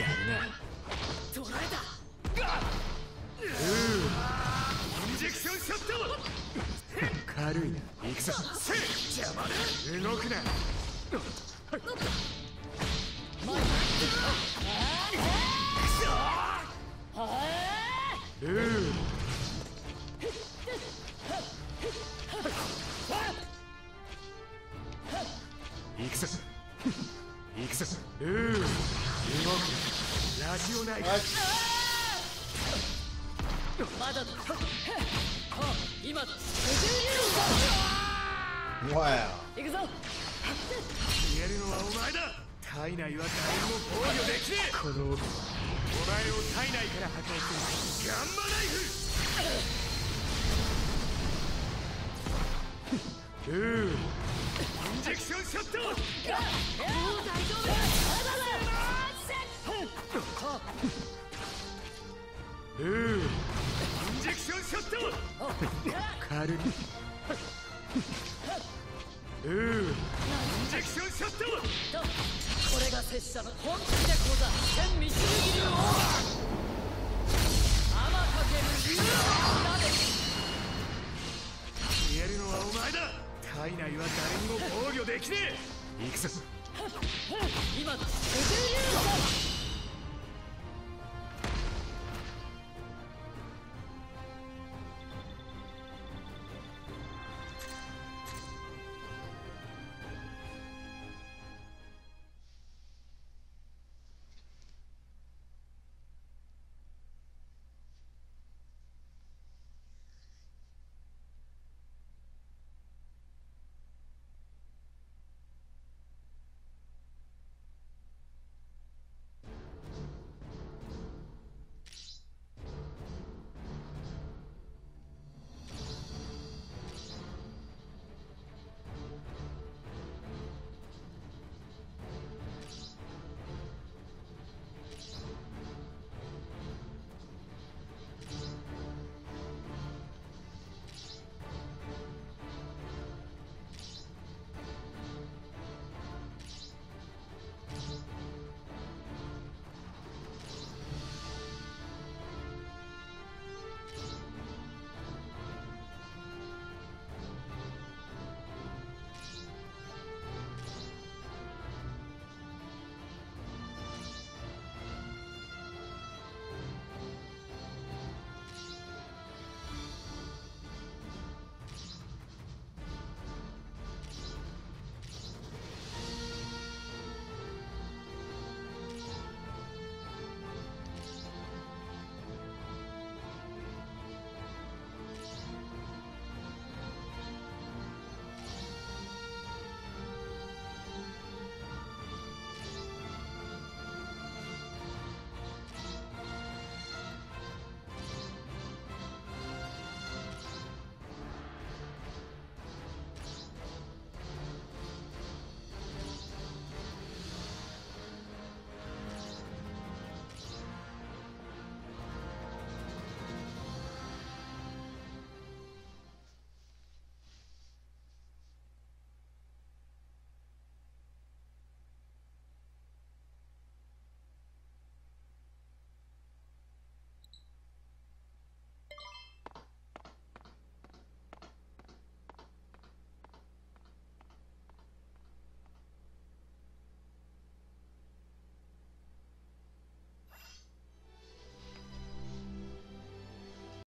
やるな捕らえたインジェクションショット軽いな行くぞせい邪魔だ動くなうー Wow. 行くぞ消えるのはお前だ体内は誰も防御できねえこのお前を体内から破壊するガンマナイフうーインジェクションショット大丈夫インジェクションショット軽いうーインジェクションショットこれが拙者の本気でござ千ミシルギルオーバー天かける竜なで消えるのはお前だ体内は誰にも防御できねえ行くぞ今だスジュリュー